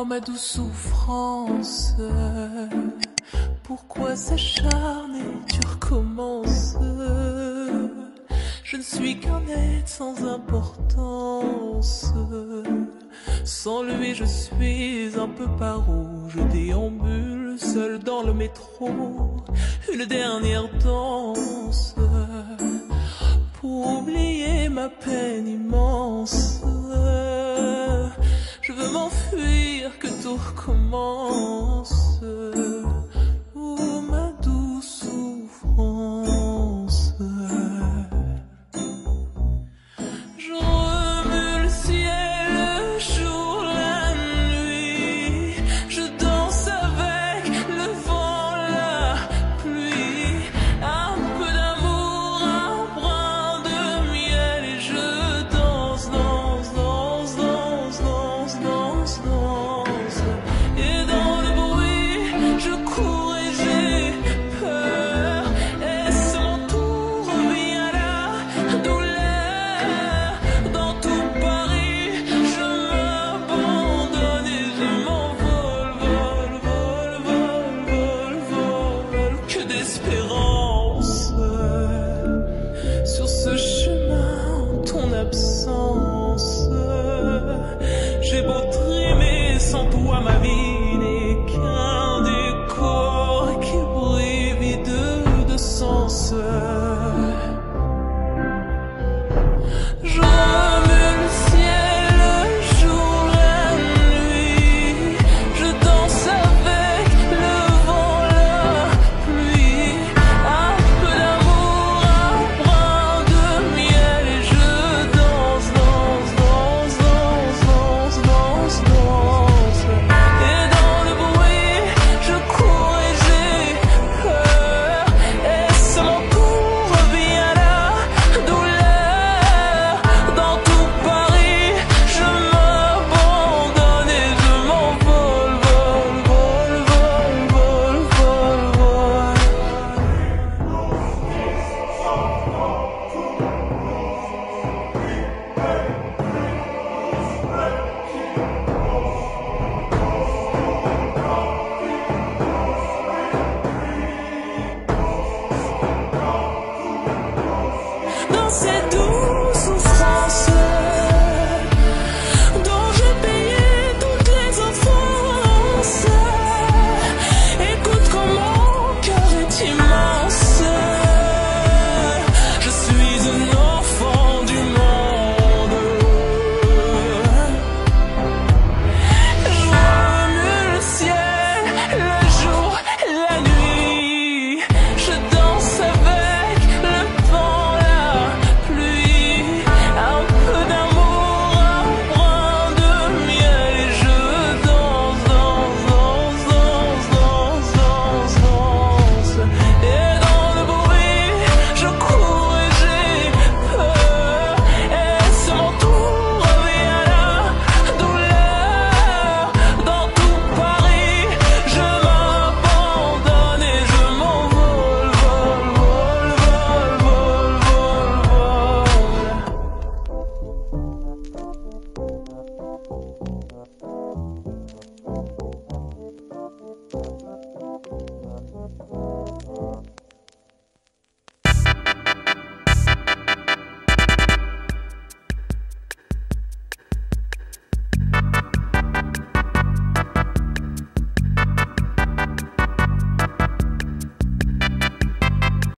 Oh ma douce souffrance, pourquoi s'acharner, tu recommences Je ne suis qu'un être sans importance. Sans lui, je suis un peu paro. Je déambule seul dans le métro. Une dernière danse pour oublier ma peine jours commencent. who am I? É tudo.